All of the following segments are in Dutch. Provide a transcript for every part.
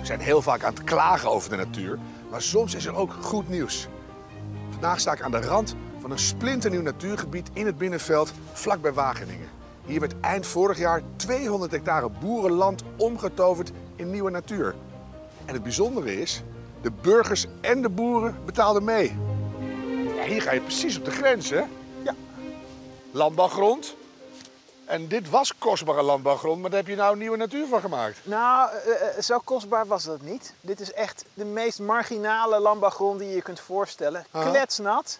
We zijn heel vaak aan het klagen over de natuur, maar soms is er ook goed nieuws. Vandaag sta ik aan de rand van een splinternieuw natuurgebied in het Binnenveld, vlakbij Wageningen. Hier werd eind vorig jaar 200 hectare boerenland omgetoverd in nieuwe natuur. En het bijzondere is, de burgers en de boeren betaalden mee. Ja, hier ga je precies op de grens, hè? Ja. Landbouwgrond. En dit was kostbare landbouwgrond, maar daar heb je nou nieuwe natuur van gemaakt. Nou, eh, eh, zo kostbaar was dat niet. Dit is echt de meest marginale landbouwgrond die je je kunt voorstellen. Aha. Kletsnat,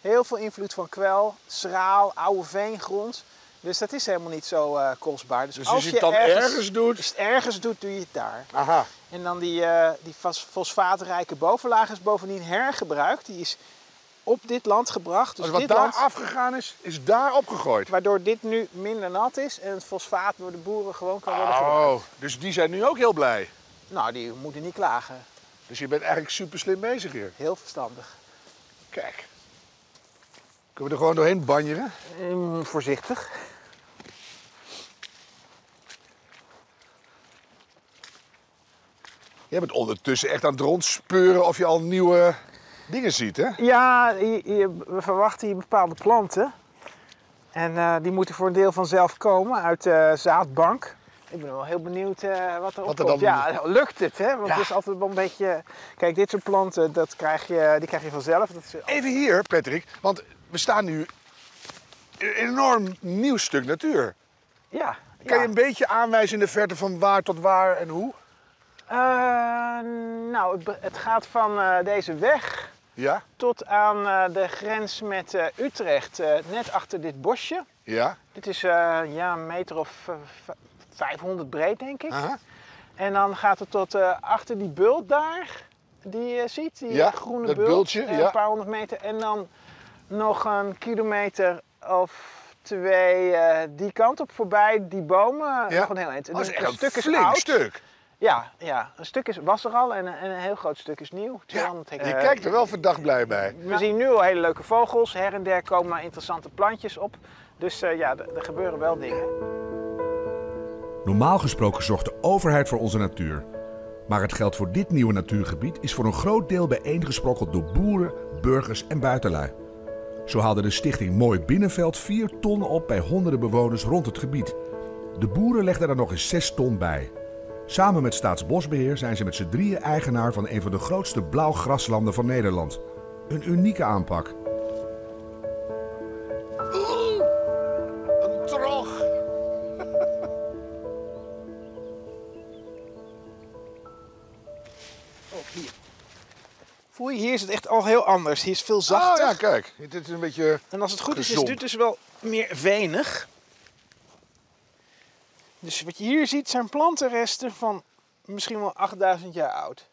heel veel invloed van kwel, schraal, oude veengrond. Dus dat is helemaal niet zo eh, kostbaar. Dus, Dus als als je het dan ergens, doet... Als je het ergens doet, doe je het daar. Aha. En dan die, die fos- fosfaatrijke bovenlaag is bovendien hergebruikt. Die is op dit land gebracht. Dus Dus wat dit daar land, afgegaan is, is daar opgegooid. waardoor dit nu minder nat is en het fosfaat door de boeren gewoon kan worden gebruikt. Oh, dus die zijn nu ook heel blij. Nou, die moeten niet klagen. Dus je bent eigenlijk super slim bezig hier. Heel verstandig. Kijk. Kunnen we er gewoon doorheen banjeren? Mm, voorzichtig. Je bent ondertussen echt aan het rondspeuren of je al nieuwe dingen ziet, hè? Ja, we verwachten hier bepaalde planten. En eh, die moeten voor een deel vanzelf komen uit de zaadbank. Ik ben wel heel benieuwd eh, wat er Wat op er komt. dan- Ja, lukt het, hè? Want Ja. het is altijd wel een beetje... Kijk, dit soort planten, dat krijg je, die krijg je vanzelf. Dat is... Even hier, Patrick, want we staan nu in een enorm nieuw stuk natuur. Ja. Kan ja. je een beetje aanwijzen in de verte van waar tot waar en hoe? Eh, nou, het, gaat van eh, deze weg Ja? tot aan eh, de grens met eh, Utrecht, eh, net achter dit bosje. Ja? Dit is ja, een meter of eh, v- 500 breed, denk ik. Aha. En dan gaat het tot achter die bult daar, die je ziet, die Ja, groene dat bult. bultje, ja. Een paar honderd meter. En dan nog een kilometer of twee die kant op voorbij, die bomen. Ja. Nog een heel eind. Oh, dat is een echt een stuk is flink oud. stuk. Ja, ja, een stuk is, was er al en, een- en een heel groot stuk is nieuw. Ja, 200 je hectare. kijkt er wel verdacht blij bij. We zien nu al hele leuke vogels. Her en der komen interessante plantjes op. Dus eh, ja, er er gebeuren wel dingen. Normaal gesproken zorgt de overheid voor onze natuur. Maar het geld voor dit nieuwe natuurgebied is voor een groot deel bijeengesprokkeld door boeren, burgers en buitenlui. Zo haalde de stichting Mooi Binnenveld 4 ton op bij honderden bewoners rond het gebied. De boeren legden daar nog eens 6 ton bij. Samen met Staatsbosbeheer zijn ze met z'n drieën eigenaar van een van de grootste blauwgraslanden van Nederland. Een unieke aanpak. Een trog. Oh, hier. Voel je, hier is het echt al heel anders. Hier is veel Oh zachter. ja, kijk. Dit is een beetje... En als het goed is, is dit dus wel meer venig. Dus wat je hier ziet zijn plantenresten van misschien wel 8000 jaar oud.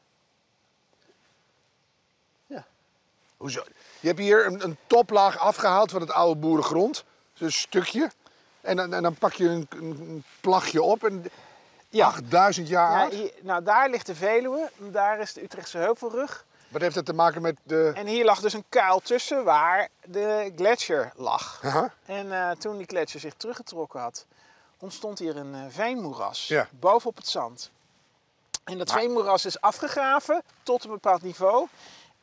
Hoezo? Je hebt hier een, een toplaag afgehaald van het oude boerengrond. Dus een stukje. En dan, en dan pak je een, een, plagje op en Ja. 8000 jaar Ja, oud. hier- nou, daar ligt de Veluwe, daar is de Utrechtse Heuvelrug. Wat heeft dat te maken met de... En hier lag dus een kuil tussen waar de gletsjer lag. Aha. En eh, toen die gletsjer zich teruggetrokken had, ontstond hier een eh, veenmoeras Ja. bovenop het zand. En dat Maar- veenmoeras is afgegraven tot een bepaald niveau.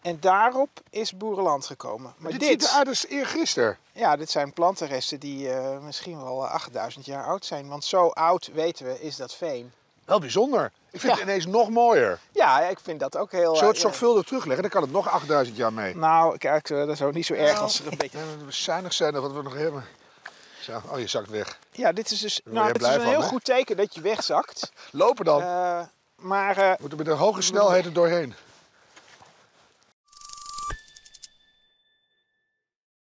En daarop is boerenland gekomen. Maar dit, dit, ziet eruit als eergisteren. ja, dit zijn plantenresten die eh, misschien wel eh, 8000 jaar oud zijn. Want zo oud, weten we, is dat veen. Wel bijzonder. Ik vind Ja. het ineens nog mooier. Ja, ik vind dat ook heel... Zo eh, het ja. zorgvuldig terugleggen, dan kan het nog 8000 jaar mee. Nou, kijk, eh, dat is ook niet zo erg als er een beetje... We zuinig zijn dat wat we nog hebben. Zo, oh, je zakt weg. Ja, dit is dus nou, het is een van, heel hè? goed teken dat je wegzakt. Lopen dan. Eh, maar We moeten met een hoge snelheid er doorheen.